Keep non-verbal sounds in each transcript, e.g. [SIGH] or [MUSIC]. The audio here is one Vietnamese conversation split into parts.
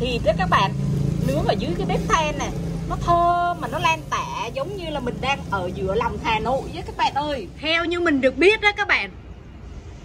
mùi thịt đó các bạn. Nướng ở dưới cái bếp than này nó thơm mà nó lan tả giống như là mình đang ở giữa lòng Hà Nội với các bạn ơi. Theo như mình được biết đó các bạn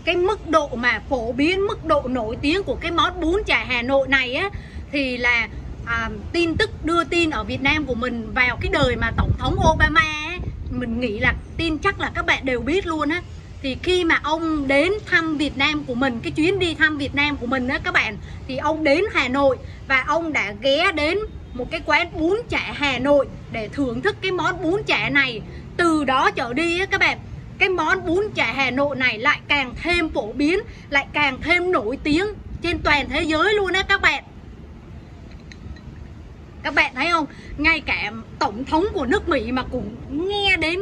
Cái mức độ mà phổ biến, mức độ nổi tiếng của cái món bún chả Hà Nội này á Thì là à, tin tức đưa tin ở Việt Nam của mình vào cái đời mà Tổng thống Obama Mình nghĩ là tin chắc là các bạn đều biết luôn á thì khi mà ông đến thăm Việt Nam của mình, cái chuyến đi thăm Việt Nam của mình đó các bạn, thì ông đến Hà Nội và ông đã ghé đến một cái quán bún chả Hà Nội để thưởng thức cái món bún chả này. Từ đó trở đi á các bạn, cái món bún chả Hà Nội này lại càng thêm phổ biến, lại càng thêm nổi tiếng trên toàn thế giới luôn á các bạn. Các bạn thấy không? Ngay cả tổng thống của nước Mỹ mà cũng nghe đến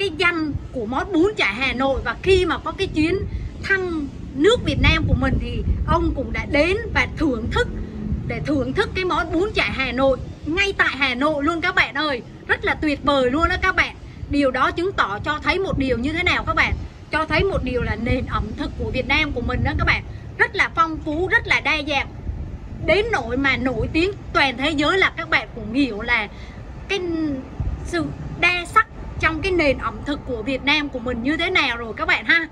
cái danh của món bún chả Hà Nội. Và khi mà có cái chuyến thăm nước Việt Nam của mình thì ông cũng đã đến và thưởng thức, để thưởng thức cái món bún chả Hà Nội ngay tại Hà Nội luôn các bạn ơi. Rất là tuyệt vời luôn đó các bạn. Điều đó chứng tỏ cho thấy một điều như thế nào các bạn? Cho thấy một điều là nền ẩm thực của Việt Nam của mình đó các bạn. Rất là phong phú, rất là đa dạng. Đến nỗi mà nổi tiếng toàn thế giới là các bạn cũng hiểu là cái sự đa sắc trong cái nền ẩm thực của Việt Nam của mình như thế nào rồi các bạn ha?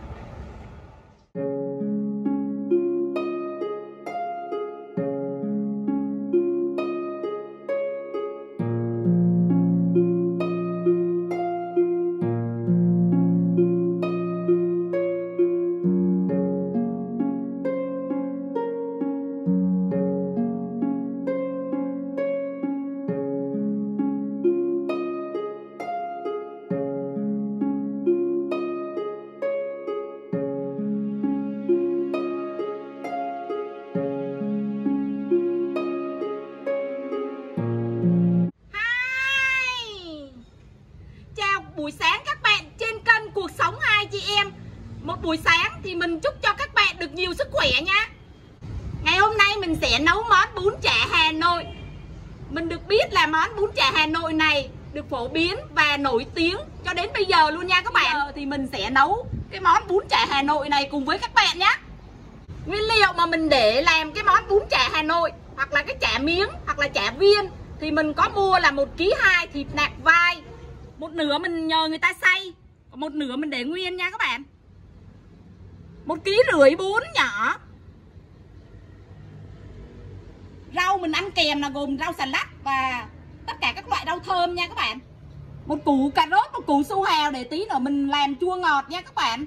Mình được biết là món bún chả Hà Nội này được phổ biến và nổi tiếng cho đến bây giờ luôn nha các bạn. Giờ thì mình sẽ nấu cái món bún chả Hà Nội này cùng với các bạn nhé nguyên liệu mà mình để làm cái món bún chả Hà Nội hoặc là cái chả miếng hoặc là chả viên thì mình có mua là một ký hai thịt nạc vai. Một nửa mình nhờ người ta xay một nửa mình để nguyên nha các bạn. Một ký rưỡi bún nhỏ rau mình ăn kèm là gồm rau xà lách và tất cả các loại rau thơm nha các bạn. Một củ cà rốt, một củ su hào để tí nữa mình làm chua ngọt nha các bạn.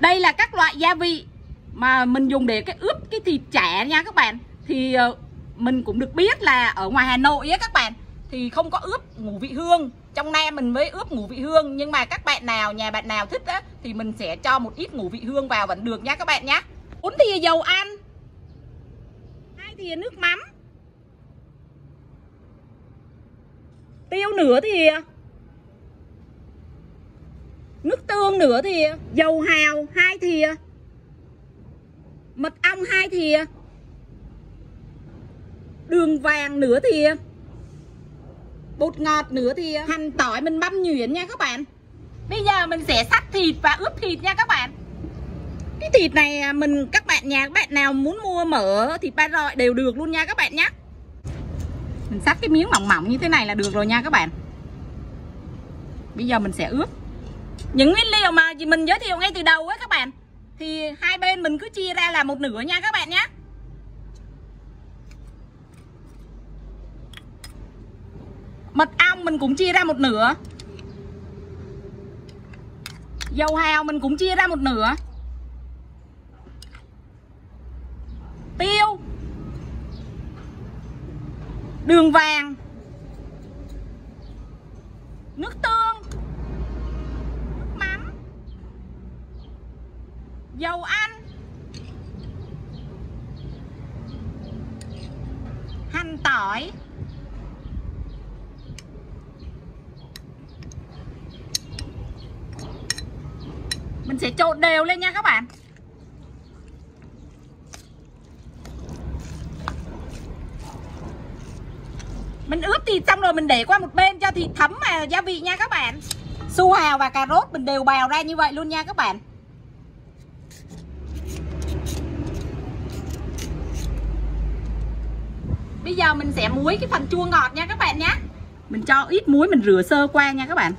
Đây là các loại gia vị mà mình dùng để cái ướp cái thịt chả nha các bạn. Thì ờ, mình cũng được biết là ở ngoài Hà Nội á các bạn, thì không có ướp ngũ vị hương. Trong nam mình mới ướp ngũ vị hương, nhưng mà các bạn nào, nhà bạn nào thích á, thì mình sẽ cho một ít ngũ vị hương vào vẫn được nha các bạn nhé bốn thìa dầu ăn thì nước mắm. Tiêu nửa thìa nước tương nửa thìa dầu hào hai thìa mật ong hai thìa đường vàng nửa thìa bột ngọt nửa thì hành tỏi mình băm nhuyễn nha các bạn. Bây giờ mình sẽ sắt thịt và ướp thịt nha các bạn cái thịt này à, mình, các bạn nhà, các bạn nào muốn mua, mở thịt ba rọi đều được luôn nha các bạn nhé mình sắt cái miếng mỏng mỏng như thế này là được rồi nha các bạn. Bây giờ mình sẽ ướp. Những nguyên liệu mà mình giới thiệu ngay từ đầu ấy các bạn, thì hai bên mình cứ chia ra là một nửa nha các bạn nhé mật ong mình cũng chia ra một nửa. Dầu hào mình cũng chia ra một nửa tiêu đường vàng. Nước tương. Nước mắm. Dầu ăn. Hành tỏi. Mình sẽ trộn đều lên nha các bạn. Mình ướp thịt xong rồi mình để qua một bên cho thịt thấm mà, gia vị nha các bạn. Su hào và cà rốt mình đều bào ra như vậy luôn nha các bạn. Bây giờ mình sẽ muối cái phần chua ngọt nha các bạn nhé mình cho ít muối, mình rửa sơ qua nha các bạn.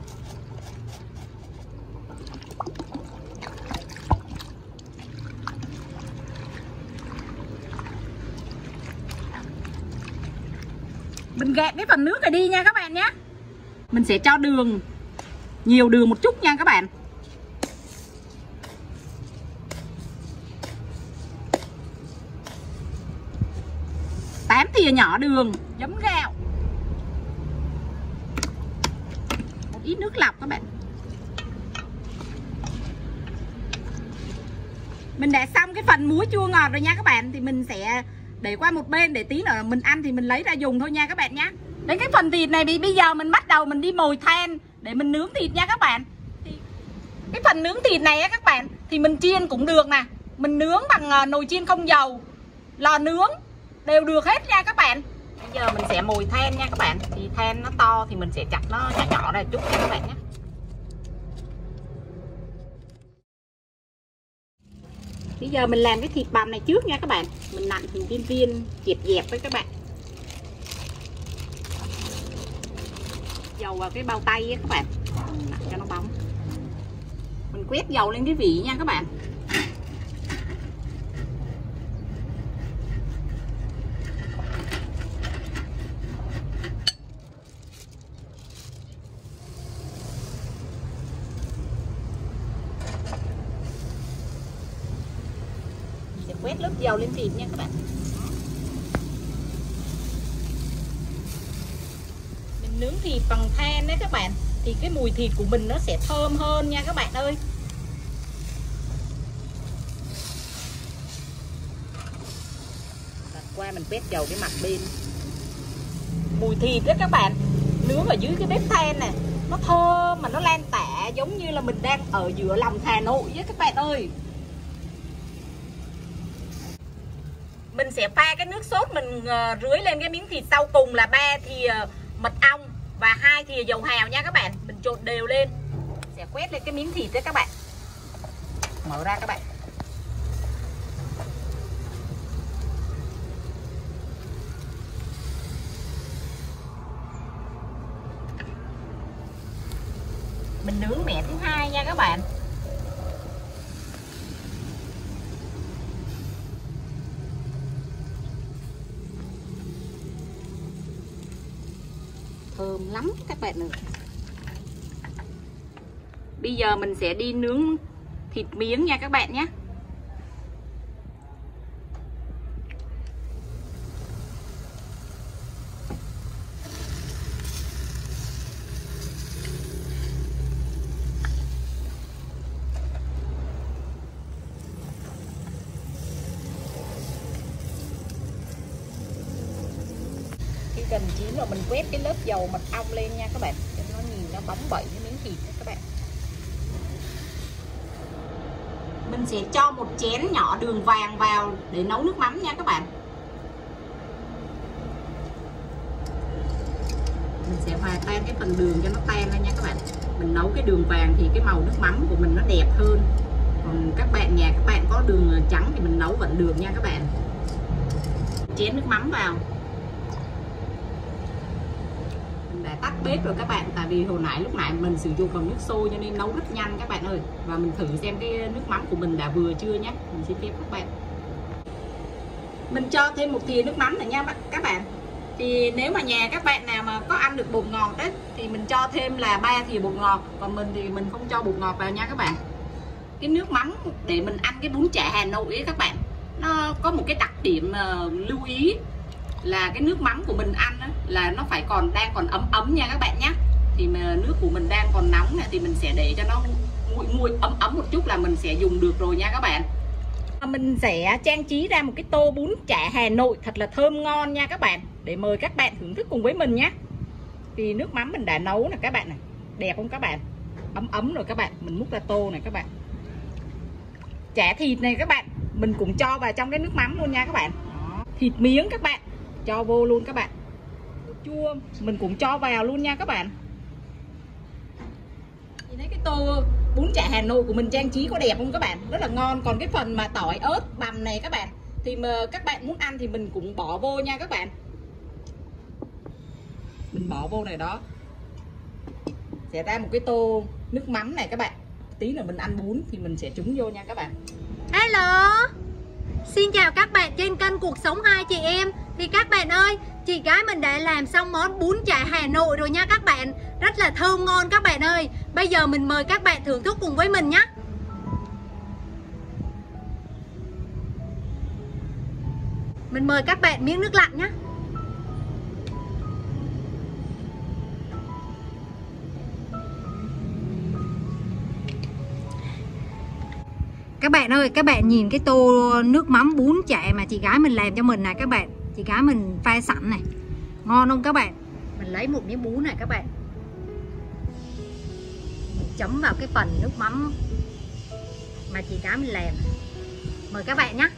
Mình gạt cái phần nước này đi nha các bạn nhé. Mình sẽ cho đường, nhiều đường một chút nha các bạn. Tám thìa nhỏ đường, giấm gạo. Một ít nước lọc các bạn. Mình đã xong cái phần muối chua ngọt rồi nha các bạn. Thì mình sẽ để qua một bên, để tí nữa mình ăn thì mình lấy ra dùng thôi nha các bạn nhé đến cái phần thịt này thì bây giờ mình bắt đầu mình đi mồi than để mình nướng thịt nha các bạn. Cái phần nướng thịt này á các bạn, thì mình chiên cũng được nè. Mình nướng bằng ờ, nồi chiên không dầu. Lò nướng đều được hết nha các bạn. Bây giờ mình sẽ mồi than nha các bạn. Thì than nó to thì mình sẽ chặt nó nhỏ nhỏ ra chút nha các bạn nhé Bây giờ mình làm cái thịt bằm này trước nha các bạn. Mình nặn thành viên viên, dẹp dẹp với các bạn. Dầu vào cái bao tay á các bạn. Nặn cho nó bóng. Mình quét dầu lên cái vị nha các bạn sẽ quét lớp dầu lên thịt nha các bạn. Mình nướng thịt bằng than đấy các bạn. Thì cái mùi thịt của mình nó sẽ thơm hơn nha các bạn ơi. Qua mình quét dầu cái mặt bên mùi thịt đó các bạn nướng ở dưới cái bếp than này nó thơm mà nó lan tả giống như là mình đang ở giữa lòng Hà Nội với các bạn ơi mình sẽ pha cái nước sốt mình uh, rưới lên cái miếng thịt sau cùng là ba thìa ờ, mật ong và hai thìa dầu hào nha các bạn. Mình trộn đều lên. Sẽ quét lên cái miếng thịt đấy các bạn. Mở ra các bạn. Mình nướng mẻ thứ hai nha các bạn thơm lắm các bạn ơi bây giờ mình sẽ đi nướng thịt miếng nha các bạn nhé. Mình chín rồi mình quét cái lớp dầu mật ong lên nha các bạn. Cho nó nhìn nó bóng bẩy cái miếng thịt các bạn. Mình sẽ cho một chén nhỏ đường vàng vào để nấu nước mắm nha các bạn. Mình sẽ hòa tan cái phần đường cho nó tan ra nha các bạn. Mình nấu cái đường vàng thì cái màu nước mắm của mình nó đẹp hơn. Còn các bạn, nhà các bạn có đường trắng thì mình nấu vẫn được nha các bạn. Chén nước mắm vào mình đã tắt bếp rồi các bạn. Tại vì hồi nãy lúc nãy mình sử dụng bằng nước sôi cho nên nấu rất nhanh các bạn ơi. Và mình thử xem cái nước mắm của mình đã vừa chưa nhé. Mình xin phép các bạn. Mình cho thêm một thìa nước mắm này nha các bạn. Thì nếu mà nhà các bạn nào mà có ăn được bột ngọt đấy thì mình cho thêm là ba thìa bột ngọt. Còn mình thì mình không cho bột ngọt vào nha các bạn. Cái nước mắm để mình ăn cái bún chả Hà Nội ấy các bạn nó có một cái đặc điểm uh, lưu ý là cái nước mắm của mình ăn á, là nó phải còn đang còn ấm ấm nha các bạn nhé thì mà nước của mình đang còn nóng này, thì mình sẽ để cho nó nguội nguội ấm ấm một chút là mình sẽ dùng được rồi nha các bạn. À, mình sẽ trang trí ra một cái tô bún chả Hà Nội thật là thơm ngon nha các bạn. Để mời các bạn thưởng thức cùng với mình nhé thì nước mắm mình đã nấu nè các bạn này. Đẹp không các bạn? Ấm ấm rồi các bạn. Mình múc ra tô này các bạn. Chả thịt này các bạn. Mình cũng cho vào trong cái nước mắm luôn nha các bạn. Đó. thịt miếng các bạn cho vô luôn các bạn. Chua, mình cũng cho vào luôn nha các bạn. Nhìn thấy cái tô bún chả Hà Nội của mình trang trí có đẹp không các bạn? Rất là ngon. Còn cái phần mà tỏi ớt bằm này các bạn, thì mà các bạn muốn ăn thì mình cũng bỏ vô nha các bạn. Mình bỏ vô này đó. Sẽ ra một cái tô nước mắm này các bạn. Tí nữa mình ăn bún thì mình sẽ trúng vô nha các bạn. Hello Xin chào các bạn trên kênh Cuộc Sống Hai Chị Em. Thì các bạn ơi Chị gái mình đã làm xong món bún chả Hà Nội rồi nha các bạn. Rất là thơm ngon các bạn ơi. Bây giờ mình mời các bạn thưởng thức cùng với mình nhé. Mình mời các bạn miếng nước lạnh nhé. Các bạn ơi, các bạn nhìn cái tô nước mắm bún chả mà chị gái mình làm cho mình này các bạn. Chị gái mình pha sẵn này. Ngon không các bạn? Mình lấy một miếng bún này các bạn. Mình chấm vào cái phần nước mắm Mà chị gái mình làm. Mời các bạn nhé.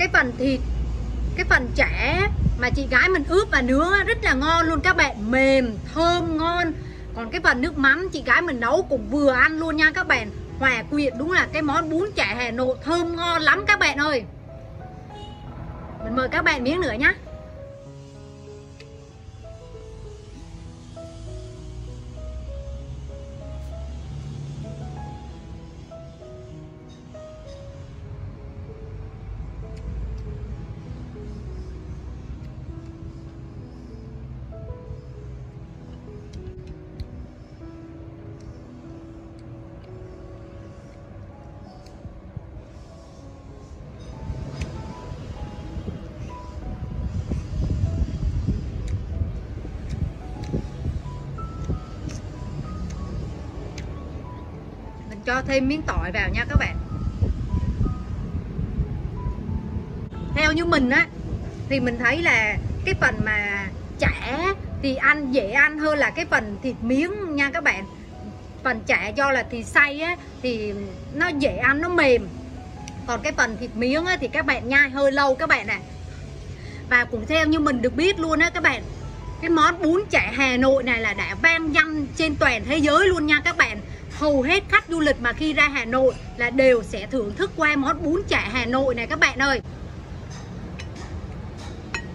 Cái phần thịt, cái phần chả mà chị gái mình ướp và nướng rất là ngon luôn. Các bạn mềm, thơm, ngon. Còn cái phần nước mắm chị gái mình nấu cũng vừa ăn luôn nha các bạn. Hòa quyện đúng là cái món bún chả Hà Nội thơm ngon lắm các bạn ơi. Mình mời các bạn miếng nữa nhé cho thêm miếng tỏi vào nha các bạn. Theo như mình á thì mình thấy là cái phần mà chả thì ăn dễ ăn hơn là cái phần thịt miếng nha các bạn. Phần chả do là thịt xay á thì nó dễ ăn nó mềm. Còn cái phần thịt miếng á, thì các bạn nhai hơi lâu các bạn ạ. Và cũng theo như mình được biết luôn á các bạn cái món bún chả Hà Nội này là đã vang danh trên toàn thế giới luôn nha các bạn hầu hết khách du lịch mà khi ra Hà Nội là đều sẽ thưởng thức qua món bún chả Hà Nội này các bạn ơi.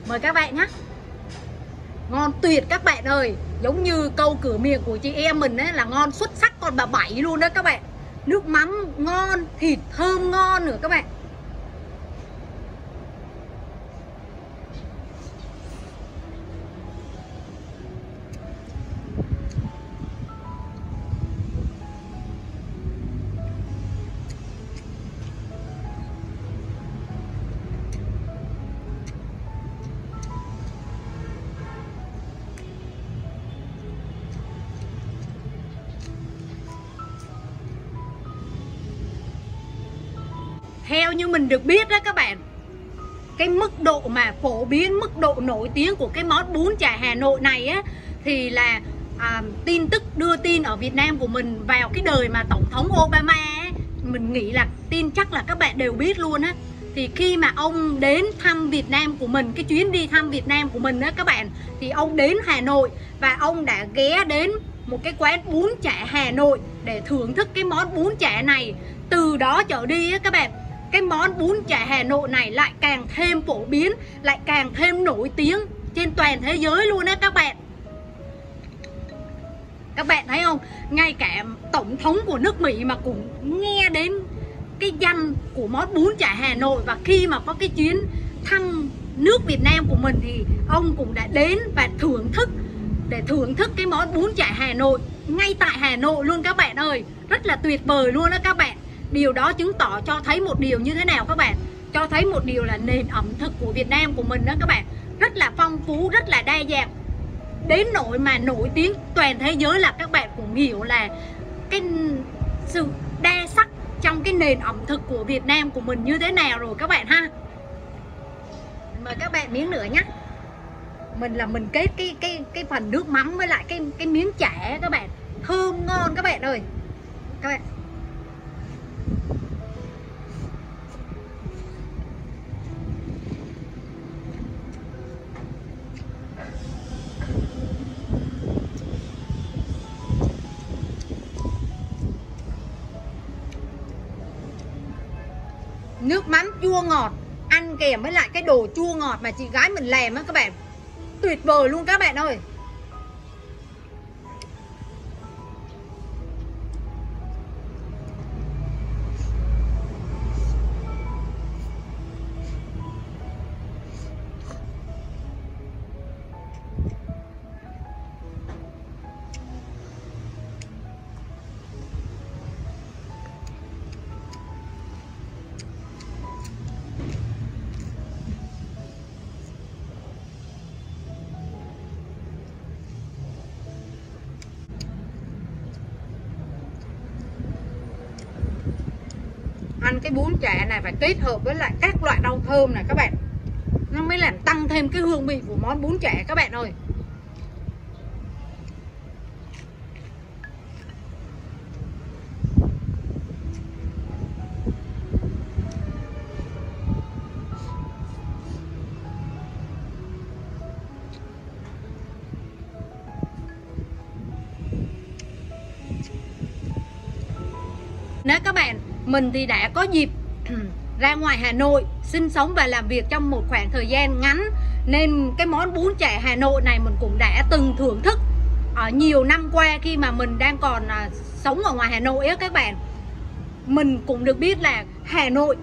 Mời các bạn nhé. Ngon tuyệt các bạn ơi. Giống như câu cửa miệng của chị em mình ấy là ngon xuất sắc còn bà bảy luôn đó các bạn. Nước mắm ngon, thịt thơm ngon nữa các bạn. Mình được biết đó các bạn cái mức độ mà phổ biến mức độ nổi tiếng của cái món bún chả Hà Nội này á thì là à, tin tức đưa tin ở Việt Nam của mình vào cái đời mà tổng thống Obama á, mình nghĩ là tin chắc là các bạn đều biết luôn á. Thì khi mà ông đến thăm Việt Nam của mình cái chuyến đi thăm Việt Nam của mình đó các bạn thì ông đến Hà Nội và ông đã ghé đến một cái quán bún chả Hà Nội để thưởng thức cái món bún chả này. Từ đó trở đi á các bạn cái món bún chả Hà Nội này lại càng thêm phổ biến, lại càng thêm nổi tiếng trên toàn thế giới luôn á các bạn. Các bạn thấy không? Ngay cả tổng thống của nước Mỹ mà cũng nghe đến cái danh của món bún chả Hà Nội và khi mà có cái chuyến thăm nước Việt Nam của mình thì ông cũng đã đến và thưởng thức, để thưởng thức cái món bún chả Hà Nội ngay tại Hà Nội luôn các bạn ơi. Rất là tuyệt vời luôn đó các bạn điều đó chứng tỏ cho thấy một điều như thế nào các bạn. Cho thấy một điều là nền ẩm thực của Việt Nam của mình đó các bạn. Rất là phong phú, rất là đa dạng. Đến nỗi mà nổi tiếng toàn thế giới là các bạn cũng hiểu là cái sự đa sắc trong cái nền ẩm thực của Việt Nam của mình như thế nào rồi các bạn ha. Mời các bạn miếng nữa nhé. Mình là mình kết cái cái cái phần nước mắm với lại cái cái miếng chả các bạn. Thơm ngon các bạn ơi. Các bạn chua ngọt, ăn kèm với lại cái đồ chua ngọt mà chị gái mình làm á các bạn. Tuyệt vời luôn các bạn ơi. Ăn cái bún chả này phải kết hợp với lại các loại rau thơm này các bạn. Nó mới làm tăng thêm cái hương vị của món bún chả các bạn ơi. Nếu các bạn mình thì đã có dịp [CLEARS THROAT] ra ngoài Hà Nội sinh sống và làm việc trong một khoảng thời gian ngắn. Nên cái món bún chả Hà Nội này mình cũng đã từng thưởng thức ở nhiều năm qua khi mà mình đang còn à, sống ở ngoài Hà Nội á các bạn. Mình cũng được biết là Hà Nội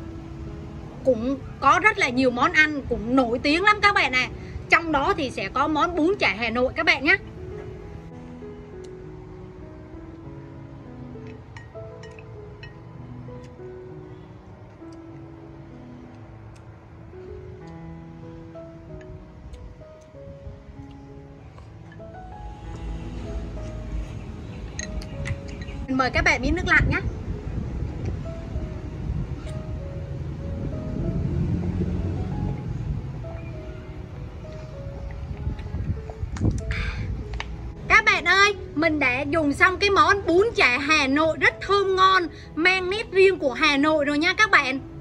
cũng có rất là nhiều món ăn cũng nổi tiếng lắm các bạn ạ. À. trong đó thì sẽ có món bún chả Hà Nội các bạn nhé Mời các bạn miếng nước lạnh nhé. Các bạn ơi, mình đã dùng xong cái món bún chả Hà Nội rất thơm ngon Mang nét riêng của Hà Nội rồi nha các bạn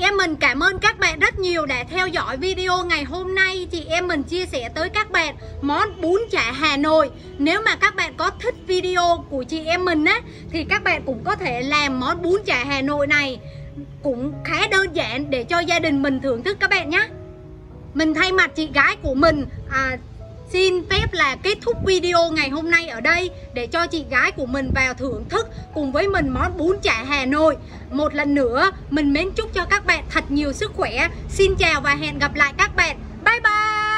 em mình cảm ơn các bạn rất nhiều đã theo dõi video ngày hôm nay. Chị em mình chia sẻ tới các bạn món bún chả Hà Nội. Nếu mà các bạn có thích video của chị em mình á Thì các bạn cũng có thể làm món bún chả Hà Nội này Cũng khá đơn giản để cho gia đình mình thưởng thức các bạn nhé Mình thay mặt chị gái của mình à, Xin phép là kết thúc video ngày hôm nay ở đây để cho chị gái của mình vào thưởng thức cùng với mình món bún chả Hà Nội. Một lần nữa, mình mến chúc cho các bạn thật nhiều sức khỏe. Xin chào và hẹn gặp lại các bạn. Bye bye!